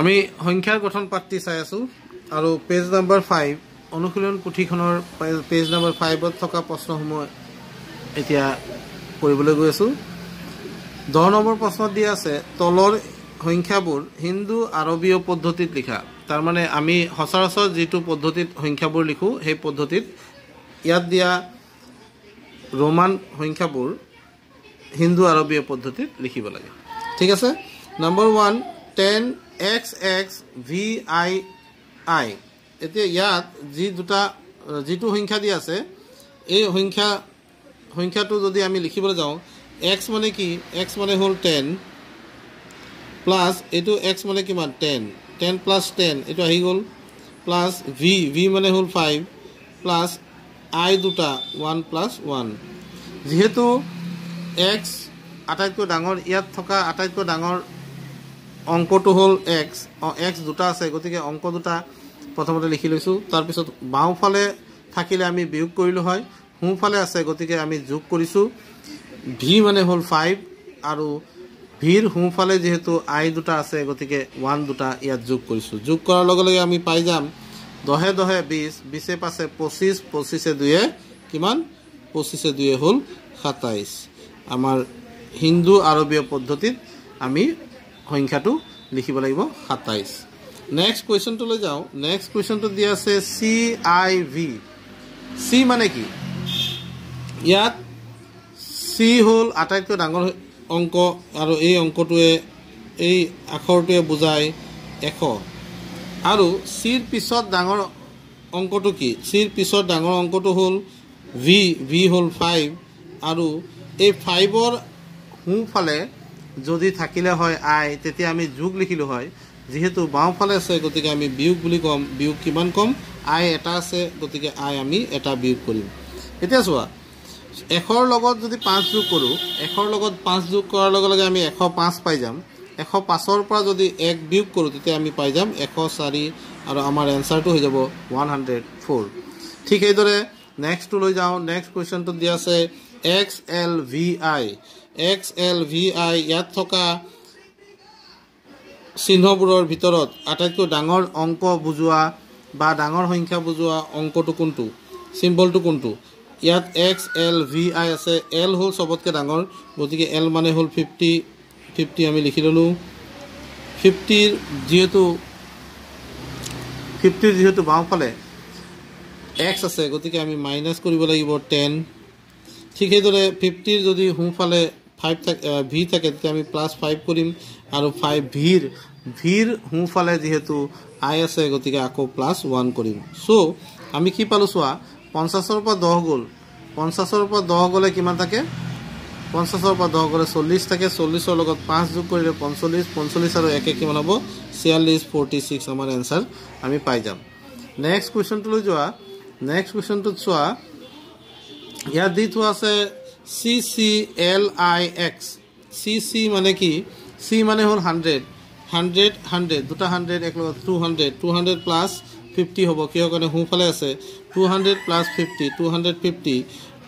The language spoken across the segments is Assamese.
আমি সংখ্যাৰ গঠন পাঠটি চাই আছোঁ আৰু পেজ নম্বৰ ফাইভ অনুশীলন পুথিখনৰ পেজ নম্বৰ ফাইভত থকা প্ৰশ্নসমূহ এতিয়া কৰিবলৈ গৈ আছোঁ। দহ নম্বৰ প্ৰশ্নত দিয়া আছে তলৰ সংখ্যাবোৰ হিন্দু আৰবীয় পদ্ধতিত লিখা। তাৰমানে আমি সচৰাচৰ যিটো পদ্ধতিত সংখ্যাবোৰ লিখোঁ সেই পদ্ধতিত ইয়াত দিয়া ৰোমান সংখ্যাবোৰ হিন্দু আৰবীয় পদ্ধতিত লিখিব লাগে। ঠিক আছে? Number one ten X X V I I এতিয়া ইয়াত যি দুটা যিটো সংখ্যা দিয়া আছে এই সংখ্যা সংখ্যাটো যদি আমি লিখিবলৈ যাওঁ এক্স মানে কি? এক্স মানে হ'ল টেন প্লাছ এইটো এক্স মানে কিমান? টেন টেন প্লাছ টেন এইটো আহি গ'ল। প্লাছ ভি ভি মানে হ'ল ফাইভ প্লাছ আই দুটা ওৱান প্লাছ ওৱান যিহেতু এক্স আটাইতকৈ ডাঙৰ ইয়াত থকা আটাইতকৈ ডাঙৰ অংকটো হ'ল এক্স অঁ এক্স দুটা আছে গতিকে অংক দুটা প্ৰথমতে লিখি লৈছোঁ। তাৰপিছত বাওঁফালে থাকিলে আমি বিয়োগ কৰিলোঁ হয়। সোঁফালে আছে গতিকে আমি যোগ কৰিছোঁ। ভি মানে হ'ল ফাইভ আৰু ভিৰ সোঁফালে যিহেতু আই দুটা আছে গতিকে ওৱান দুটা ইয়াত যোগ কৰিছোঁ। যোগ কৰাৰ লগে লগে আমি পাই যাম দহে দহে বিছ বিছে পাছে পঁচিছ পঁচিছে দুয়ে কিমান? পঁচিছে দুয়ে হ'ল সাতাইছ। আমাৰ হিন্দু আৰবীয় পদ্ধতিত আমি সংখ্যাটো লিখিব লাগিব সাতাইছ নেক্সট কুৱেশ্যনটোলৈ যাওঁ। নেক্সট কুৱেশ্যনটোত দিয়া আছে চি আই ভি চি মানে কি? ইয়াত চি হ'ল আটাইতকৈ ডাঙৰ অংক আৰু এই অংকটোৱে এই আখৰটোৱে বুজায় এশ। আৰু চিৰ পিছত ডাঙৰ অংকটো কি? চিৰ পিছত ডাঙৰ অংকটো হ'ল ভি ভি হ'ল ফাইভ আৰু এই ফাইভৰ সোঁফালে যদি থাকিলে হয় আই তেতিয়া আমি যোগ লিখিলোঁ হয়। যিহেতু বাওঁফালে আছে গতিকে আমি বিয়োগ বুলি ক'ম বিয়োগ কিমান ক'ম? আই এটা আছে গতিকে আই আমি এটা বিয়োগ কৰিম। এতিয়া চোৱা এশৰ লগত যদি পাঁচ যোগ কৰোঁ এশৰ লগত পাঁচ যোগ কৰাৰ লগে লগে আমি এশ পাঁচ পাই যাম। এশ পাঁচৰ পৰা যদি এক বিয়োগ কৰোঁ তেতিয়া আমি পাই যাম এশ চাৰি আৰু আমাৰ এনচাৰটো হৈ যাব ওৱান হাণ্ড্ৰেড ফ'ৰ ঠিক সেইদৰে নেক্সটটো লৈ যাওঁ নেক্সট কুৱেশ্যনটোত দিয়া আছে X L V I X L V I ইয়াত থকা চিহ্নবোৰৰ ভিতৰত আটাইতকৈ ডাঙৰ অংক বুজোৱা বা ডাঙৰ সংখ্যা বুজোৱা অংকটো কোনটো? চিম্বলটো কোনটো? ইয়াত এক্স এল ভি আই আছে। এল হ'ল চবতকৈ ডাঙৰ গতিকে এল মানে হ'ল ফিফটি ফিফটি আমি লিখি ল'লোঁ। ফিফটিৰ যিহেতু ফিফটিৰ যিহেতু বাওঁফালে এক্স আছে গতিকে আমি মাইনাছ কৰিব লাগিব টেন। ঠিক সেইদৰে ফিফটিৰ যদি সোঁফালে ফাইভ থাকে ভি থাকে তেতিয়া আমি প্লাছ ফাইভ কৰিম আৰু ফাইভ ভিৰ ভিৰ সোঁফালে যিহেতু আই আছে গতিকে আকৌ প্লাছ ওৱান কৰিম। চ' আমি কি পালোঁ চোৱা পঞ্চাছৰ পৰা দহ গ'ল। পঞ্চাছৰ পৰা দহ গ'লে কিমান থাকে? পঞ্চাছৰ পৰা দহ গ'লে চল্লিছ থাকে। চল্লিছৰ লগত পাঁচ যোগ কৰিলে পঞ্চল্লিছ পঞ্চল্লিছ আৰু একে কিমান হ'ব? ছিয়াল্লিছ ফৰ্টি ছিক্স আমাৰ এনচাৰ আমি পাই যাম। নেক্সট কুৱেশ্যনটোলৈ যোৱা। নেক্সট কুৱেশ্যনটোত চোৱা ইয়াত দি থোৱা আছে C C L I X C C মানে কি? চি মানে হ'ল হাণ্ড্ৰেড হাণ্ড্ৰেড হাণ্ড্ৰেড দুটা হাণ্ড্ৰেড একেলগত two hundred two hundred plus fifty হ'ব। কিহৰ কাৰণে? সোঁফালে আছে। Two hundred plus fifty two hundred fifty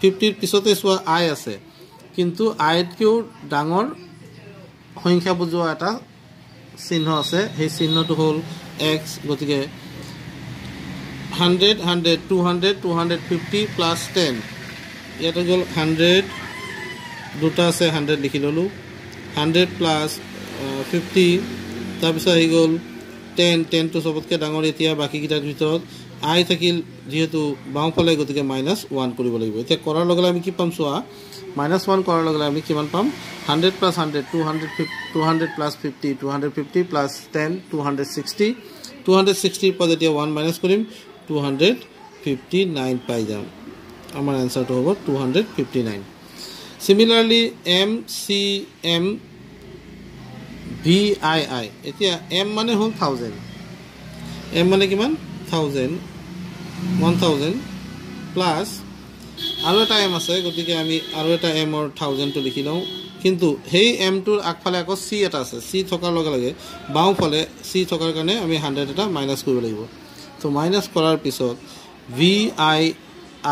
ফিফটিৰ পিছতে চোৱা আই আছে। কিন্তু আইতকৈও ডাঙৰ সংখ্যা বুজোৱা এটা চিহ্ন আছে। সেই চিহ্নটো হ'ল এক্স গতিকে hundred hundred two hundred two hundred fifty plus ten ইয়াত গ'ল হাণ্ড্ৰেড দুটা আছে হাণ্ড্ৰেড লিখি ল'লোঁ। হাণ্ড্ৰেড প্লাছ ফিফটি তাৰপিছত আহি গ'ল টেন টেনটো চবতকৈ ডাঙৰ এতিয়া বাকীকেইটাৰ ভিতৰত আই থাকিল যিহেতু বাওঁফালে গতিকে মাইনাছ ওৱান কৰিব লাগিব। এতিয়া কৰাৰ লগে লগে আমি কি পাম চোৱা মাইনাছ ওৱান কৰাৰ লগে লগে আমি কিমান পাম? Hundred plus hundred two hundred fifty two hundred plus fifty two hundred fifty plus ten two hundred sixty two hundred ছিক্সটিৰ পৰা যেতিয়া ওৱান মাইনাছ কৰিম টু হাণ্ড্ৰেড ফিফটি নাইন পাই যাম। আমাৰ এনচাৰটো হ'ব two hundred fifty nine similarly M C M V I I এতিয়া এম মানে হ'ল থাউজেণ্ড এম মানে কিমান? থাউজেণ্ড ওৱান থাউজেণ্ড প্লাছ আৰু এটা এম আছে গতিকে আমি আৰু এটা এমৰ থাউজেণ্ডটো লিখি লওঁ। কিন্তু সেই এমটোৰ আগফালে আকৌ চি এটা আছে। চি থকাৰ লগে লগে বাওঁফালে চি থকাৰ কাৰণে আমি হাণ্ড্ৰেড এটা মাইনাছ কৰিব লাগিব। ত' মাইনাছ কৰাৰ পিছত ভি আই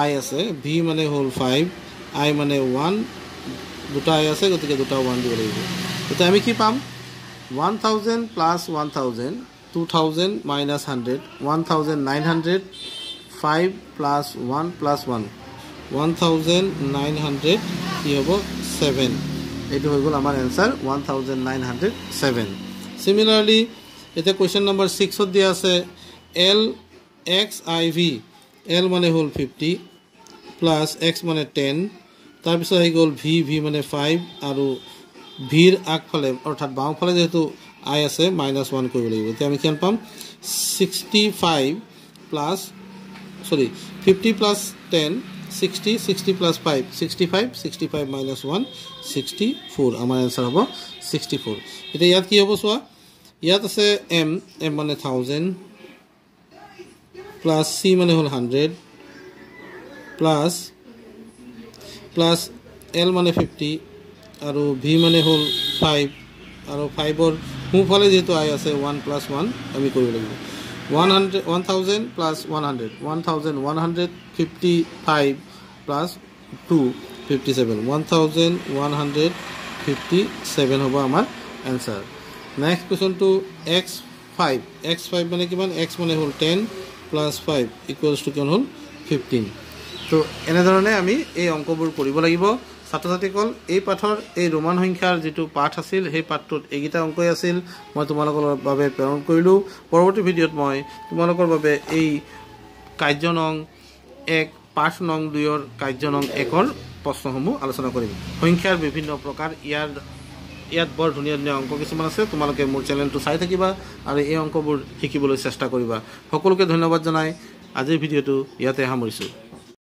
আই আছে ভি মানে হ'ল ফাইভ আই মানে ওৱান দুটা আই আছে গতিকে দুটা ওৱান দিব লাগিব। এতিয়া আমি কি পাম? One thousand plus one thousand two thousand minus hundred one thousand nine hundred five plus one plus one one thousand nine hundred কি হ'ব? ছেভেন এইটো হৈ গ'ল আমাৰ answer one thousand nine hundred seven similarly এতিয়া কুৱেশ্যন নম্বৰ ছিক্সত দিয়া আছে L X I V L মানে হ'ল ফিফটি প্লাছ এক্স মানে টেন তাৰপিছত আহি গ'ল ভি ভি মানে ফাইভ আৰু ভিৰ আগফালে অৰ্থাৎ বাওঁফালে যিহেতু আই আছে মাইনাছ ওৱান কৰিব লাগিব। এতিয়া আমি কিমান পাম? Sixty five plus sorry fifty plus ten sixty sixty plus five sixty five sixty five minus one sixty four আমাৰ এনচাৰ হ'ব ছিক্সটি ফ'ৰ এতিয়া ইয়াত কি হ'ব চোৱা? ইয়াত আছে এম এম মানে থাউজেণ্ড প্লাছ চি মানে হ'ল হাণ্ড্ৰেড প্লাছ প্লাছ এল মানে ফিফটি আৰু ভি মানে হ'ল ফাইভ আৰু ফাইভৰ সোঁফালে যিহেতু আই আছে ওৱান প্লাছ ওৱান আমি কৰিব লাগিব। One hundred one thousand plus one hundred one thousand one hundred fifty five plus two fifty seven one thousand one hundred fifty seven হ'ব আমাৰ answer next কুৱেশ্যনটো x five X five মানে কিমান? এক্স মানে হ'ল ten plus five equals to কিমান হ'ল? ফিফটিন তো এনেধৰণে আমি এই অংকবোৰ কৰিব লাগিব। ছাত্ৰ ছাত্ৰীসকল এই পাঠৰ এই ৰোমান সংখ্যাৰ যিটো পাঠ আছিল সেই পাঠটোত এইকেইটা অংকই আছিল। মই তোমালোকৰ বাবে প্ৰেৰণ কৰিলোঁ। পৰৱৰ্তী ভিডিঅ'ত মই তোমালোকৰ বাবে এই কাৰ্য নং এক পাঠ নং দুইৰ কাৰ্য নং একৰ প্ৰশ্নসমূহ আলোচনা কৰিম। সংখ্যাৰ বিভিন্ন প্ৰকাৰ ইয়াৰ ইয়াত বৰ ধুনীয়া ধুনীয়া অংক কিছুমান আছে। তোমালোকে মোৰ চেনেলটো চাই থাকিবা আৰু এই অংকবোৰ শিকিবলৈ চেষ্টা কৰিবা। সকলোকে ধন্যবাদ জনাই। আজিৰ ভিডিঅ'টো ইয়াতে সামৰিছোঁ।